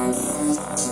dance.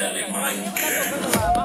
Eli Mike.